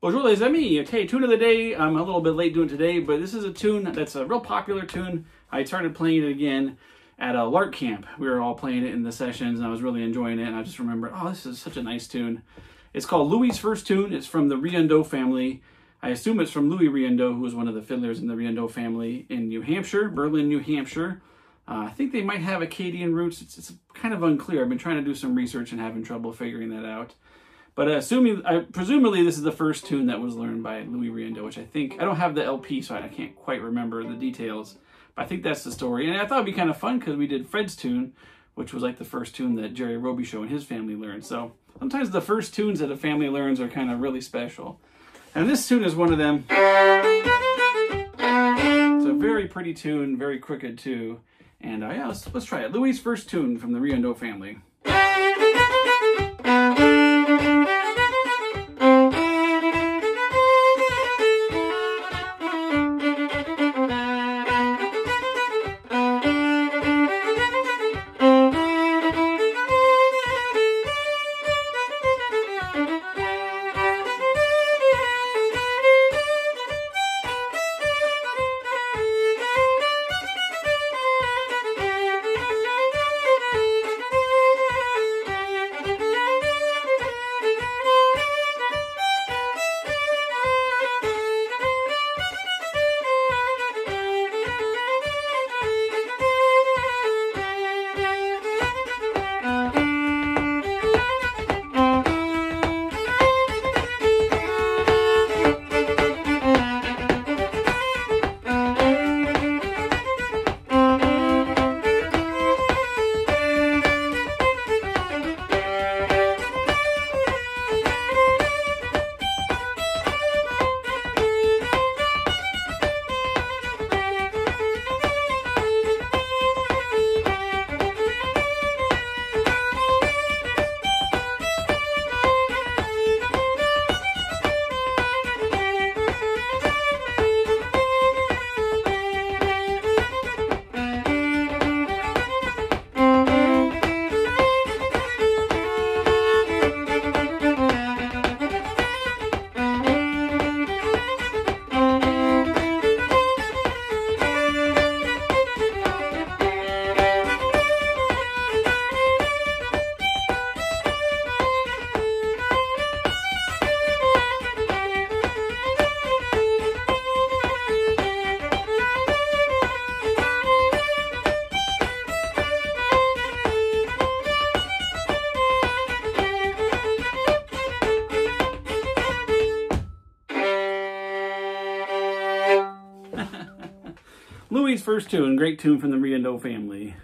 Bonjour les amis. Okay, tune of the day. I'm a little bit late doing today, but this is a tune that's a real popular tune. I started playing it again at a Lark camp. We were all playing it in the sessions, and I was really enjoying it. And I just remembered, oh, this is such a nice tune. It's called Louis' First Tune. It's from the Riendeau family. I assume it's from Louis Riendeau, who was one of the fiddlers in the Riendeau family in New Hampshire, Berlin, New Hampshire. Uh, I think they might have Acadian roots. It's, it's, kind of unclear. I've been trying to do some research and having trouble figuring that out. But uh, assuming, I, presumably this is the first tune that was learned by Louis Riendeau, which I think, I don't have the LP, so I can't quite remember the details. But I think that's the story. And I thought it'd be kind of fun because we did Fred's tune, which was like the first tune that Gerry Robichaud and his family learned. So sometimes the first tunes that a family learns are kind of really special. And this tune is one of them. It's a very pretty tune, very crooked too. And uh, yeah, let's, let's try it. Louis' first tune from the Riendeau family. Louis' first tune, great tune from the Riendeau family.